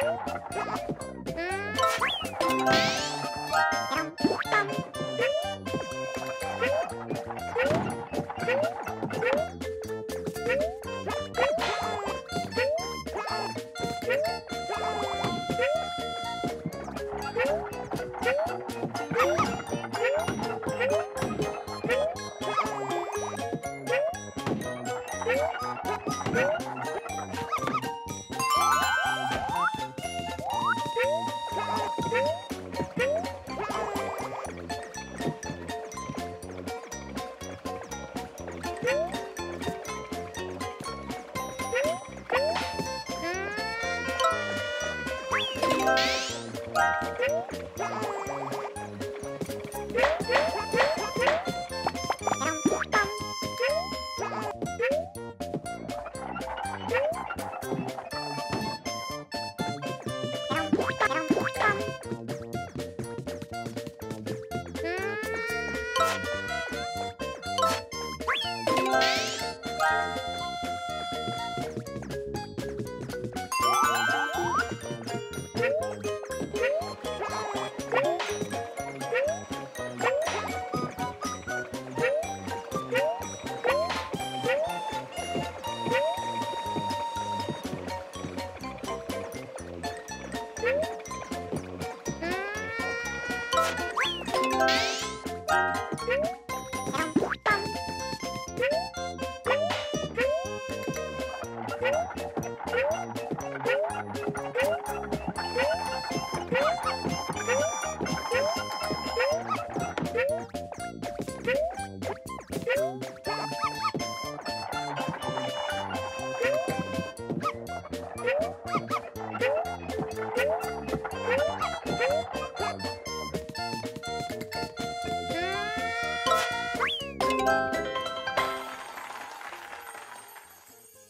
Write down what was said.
Thank you. Thank